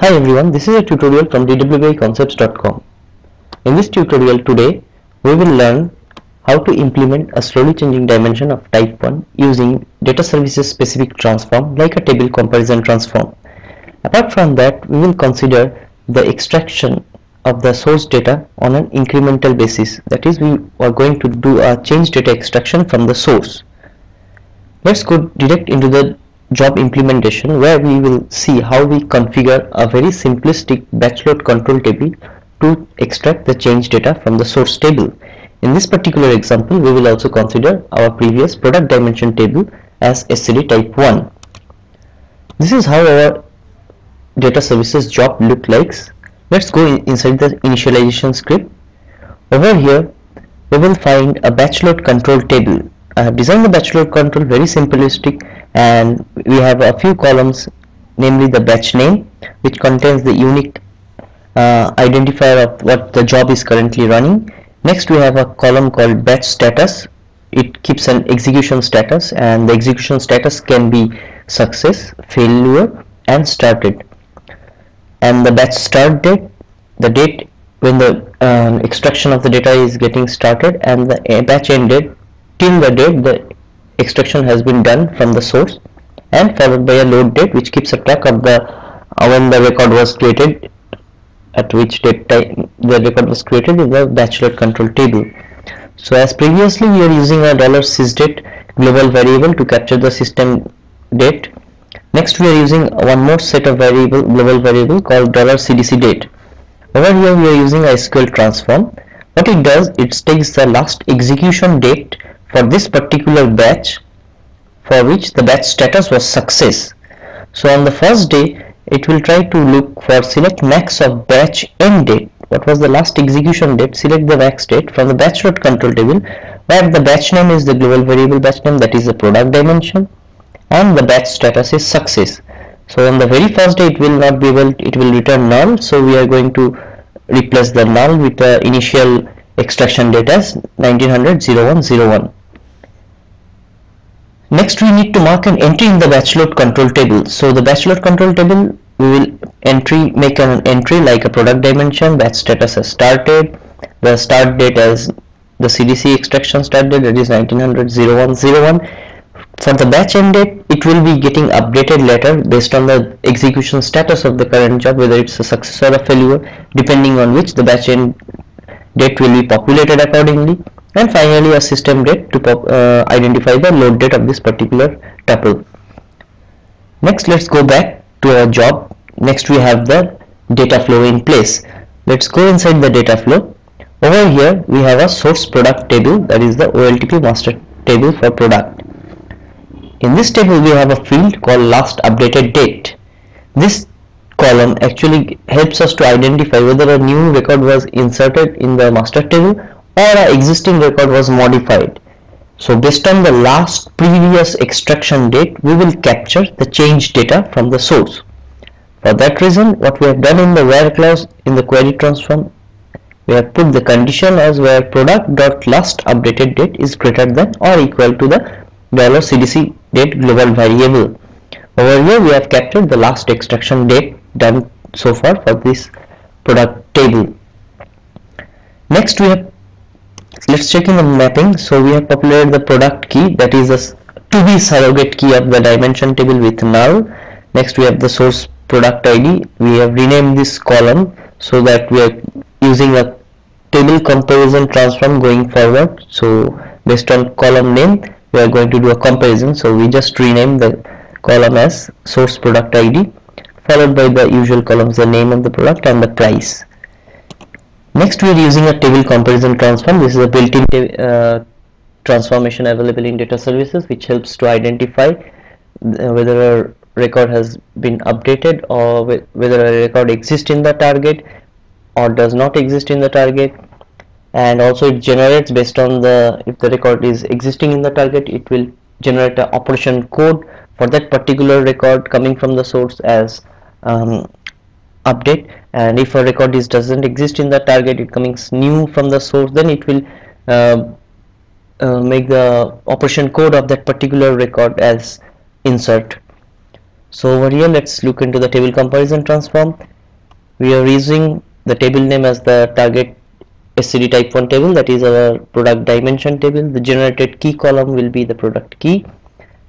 Hi everyone, this is a tutorial from dwbiconcepts.com. In this tutorial today, we will learn how to implement a slowly changing dimension of type 1 using data services specific transform like a table comparison transform. Apart from that, we will consider the extraction of the source data on an incremental basis. That is, we are going to do a change data extraction from the source. Let's go direct into the job implementation where we will see how we configure a very simplistic batch load control table to extract the change data from the source table. In this particular example, we will also consider our previous product dimension table as SCD type 1. This is how our data services job look like. Let's go in inside the initialization script. Over here, we will find a batch load control table. Uh, I have designed the batch load control very simplistic and we have a few columns namely the batch name which contains the unique uh, identifier of what the job is currently running. Next we have a column called batch status. It keeps an execution status and the execution status can be success failure and started and the batch start date the date when the um, extraction of the data is getting started and the batch end date. Till the date the extraction has been done from the source and followed by a load date which keeps a track of the uh, when the record was created at which date time the record was created in the batch load control table. So as previously we are using a dollar sysdate global variable to capture the system date. Next we are using one more set of variable global variable called dollar cdc date. Over here we are using a sql transform. What it does it takes the last execution date for this particular batch for which the batch status was success. So on the first day it will try to look for select max of batch end date. What was the last execution date? Select the max date from the batch load control table where the batch name is the global variable batch name that is the product dimension and the batch status is success. So on the very first day it will not be able it will return null. So we are going to replace the null with the initial extraction date as 1900 0101 Next we need to mark an entry in the batch load control table. So the batch load control table we will entry make an entry like a product dimension batch status has started the start date as the CDC extraction start date that is 1900 0101 for the batch end date it will be getting updated later based on the execution status of the current job whether it's a success or a failure depending on which the batch end date will be populated accordingly and finally a system date to uh, identify the load date of this particular tuple. Next let's go back to our job. Next we have the data flow in place. Let's go inside the data flow. Over here we have a source product table that is the OLTP master table for product. In this table we have a field called last updated date. This column actually helps us to identify whether a new record was inserted in the master table or existing record was modified. So based on the last previous extraction date, we will capture the change data from the source. For that reason, what we have done in the where clause in the query transform, we have put the condition as where product dot last updated date is greater than or equal to the dollar $cdc date global variable. Over here, we have captured the last extraction date done so far for this product table. Next, we have let's check in the mapping. So we have populated the product key. That is a to be surrogate key of the dimension table with null. Next we have the source product id we have renamed this column so that we are using a table comparison transform going forward. So based on column name we are going to do a comparison. So we just rename the column as source product id followed by the usual columns the name of the product and the price Next we are using a table comparison transform. This is a built-in uh, transformation available in data services which helps to identify uh, whether a record has been updated or whether a record exists in the target or does not exist in the target and also it generates based on the if the record is existing in the target it will generate an operation code for that particular record coming from the source as um, update and if a record is doesn't exist in the target it coming new from the source then it will uh, uh, make the operation code of that particular record as insert. So over here let's look into the table comparison transform. We are using the table name as the target SCD type 1 table that is our product dimension table. The generated key column will be the product key.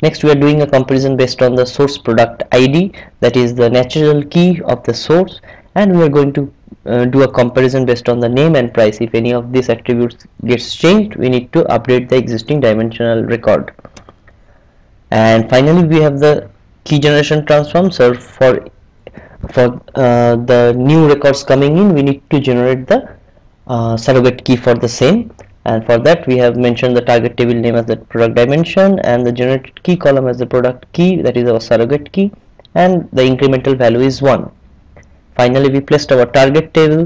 Next we are doing a comparison based on the source product id that is the natural key of the source and we are going to uh, do a comparison based on the name and price. If any of these attributes gets changed we need to update the existing dimensional record. And finally we have the key generation transform. So for for uh, the new records coming in we need to generate the uh, surrogate key for the same. And for that we have mentioned the target table name as the product dimension and the generated key column as the product key that is our surrogate key. And the incremental value is 1 finally we placed our target table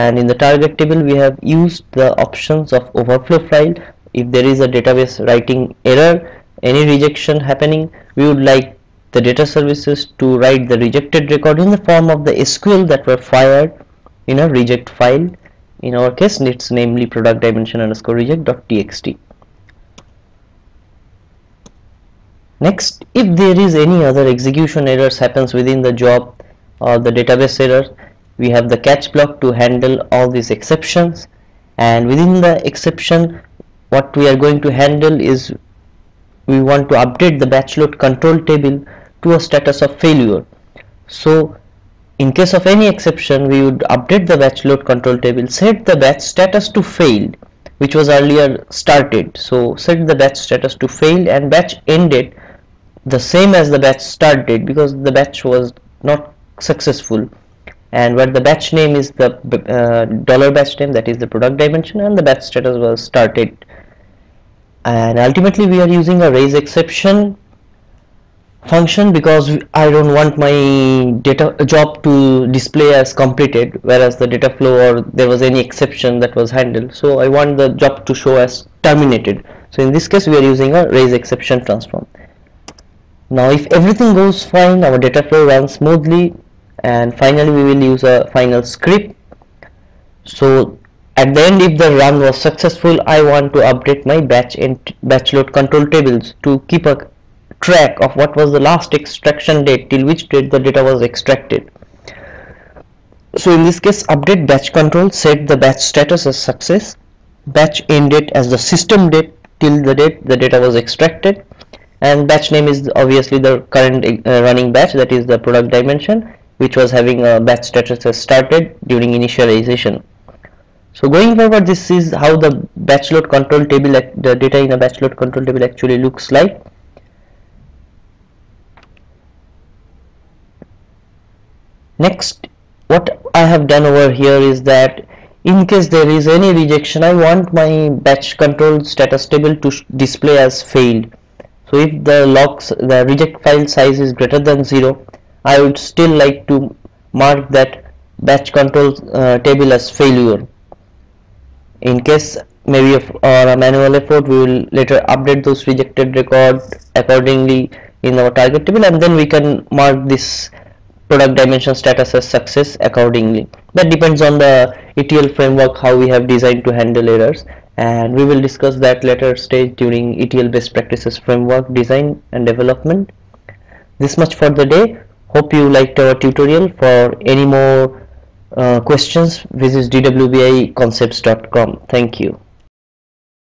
and in the target table we have used the options of overflow file. If there is a database writing error any rejection happening we would like the data services to write the rejected record in the form of the SQL that were fired in a reject file. In our case it's namely product dimension underscore reject.txt next if there is any other execution errors happens within the job or the database error we have the catch block to handle all these exceptions. And within the exception what we are going to handle is we want to update the batch load control table to a status of failure. So in case of any exception we would update the batch load control table set the batch status to failed which was earlier started. So set the batch status to failed and batch ended the same as the batch start date because the batch was not successful. And where the batch name is the uh, dollar batch name that is the product dimension and the batch status was started. And ultimately we are using a raise exception function because I don't want my data job to display as completed whereas the data flow or there was any exception that was handled. So I want the job to show as terminated. So in this case we are using a raise exception transform. Now if everything goes fine our data flow runs smoothly and finally we will use a final script. So at the end if the run was successful I want to update my batch and batch load control tables to keep a track of what was the last extraction date till which date the data was extracted. So in this case update batch control set the batch status as success batch end date as the system date till the date the data was extracted and batch name is obviously the current uh, running batch that is the product dimension which was having a batch status started during initialization. So going forward this is how the batch load control table the data in a batch load control table actually looks like. Next what I have done over here is that in case there is any rejection I want my batch control status table to display as failed. So if the logs the reject file size is greater than 0 I would still like to mark that batch control uh, table as failure. In case maybe of, or a manual effort we will later update those rejected record accordingly in our target table and then we can mark this product dimension status as success accordingly. That depends on the ETL framework how we have designed to handle errors and we will discuss that later stage during ETL best practices framework design and development. This much for the day hope you liked our tutorial. For any more uh, questions visit dwbiconcepts.com thank you